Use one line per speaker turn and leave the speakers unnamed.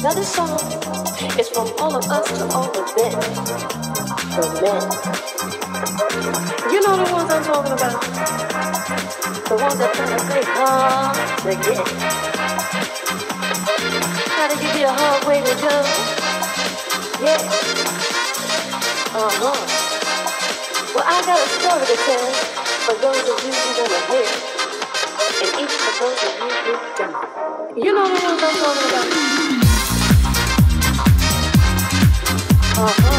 This song is from all of us to all the men. The men. You know the ones I'm talking about. The ones that try to say hard to get. Try to give you a hard way to go. Yeah. Uh-huh. Well, I got a story to tell for those of you who want to hear. And each for those of you who don't. You know the ones I'm talking about. Uh-huh.